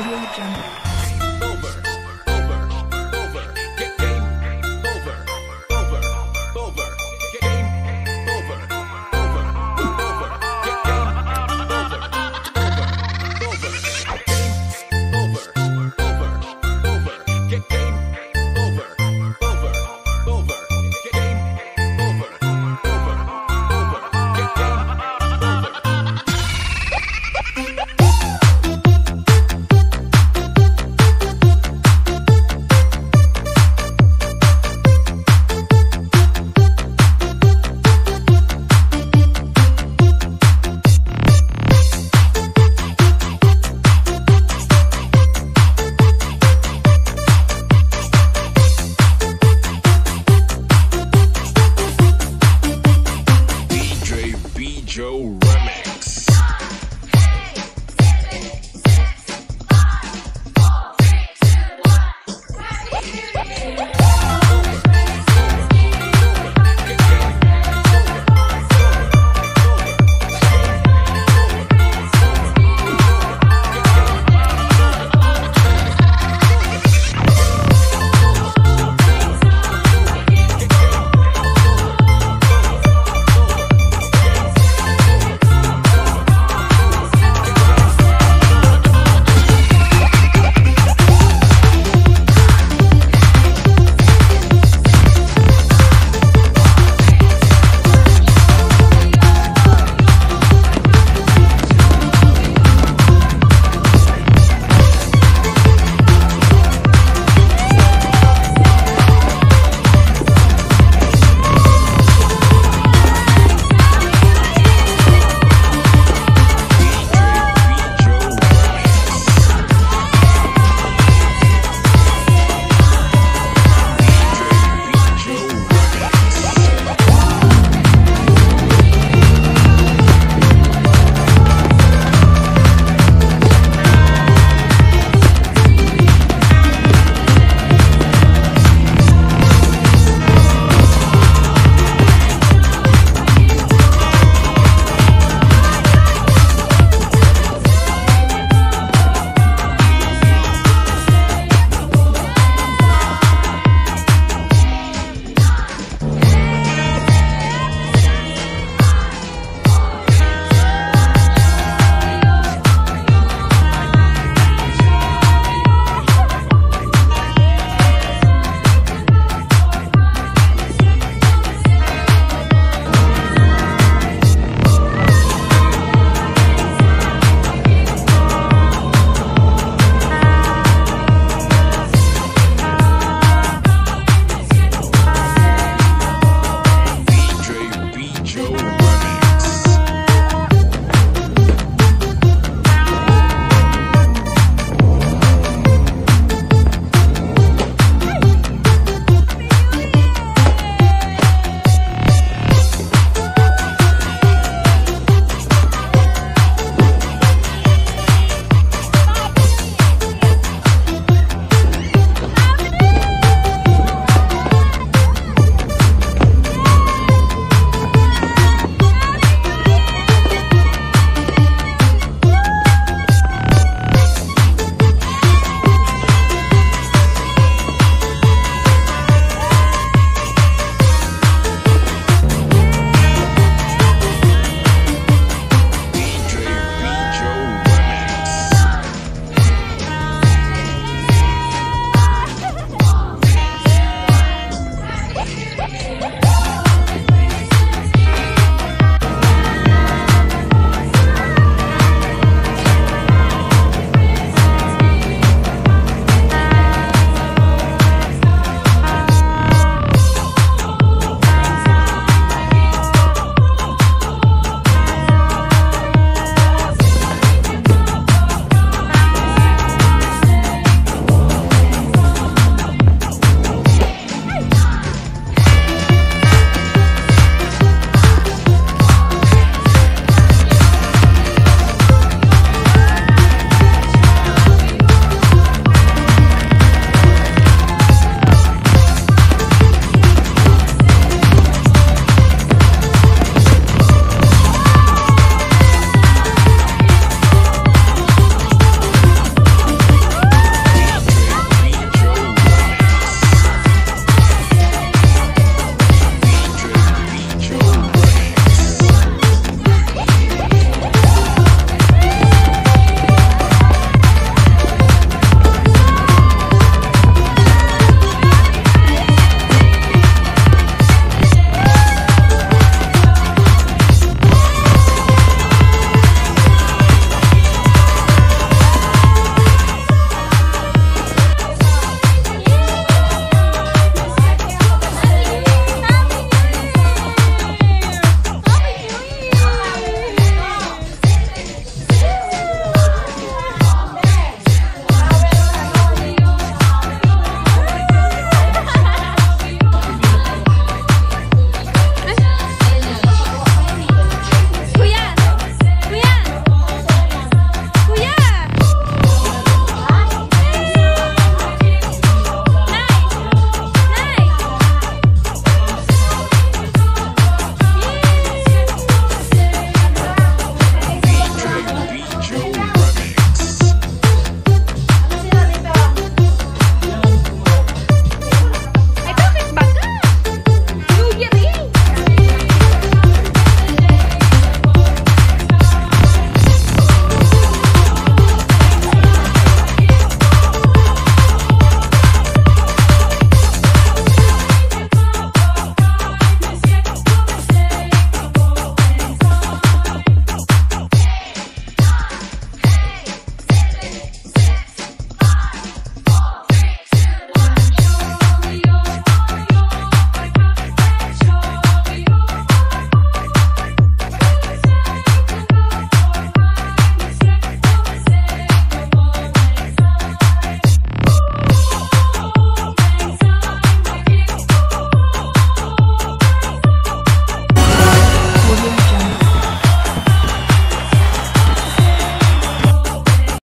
Audio Jungle.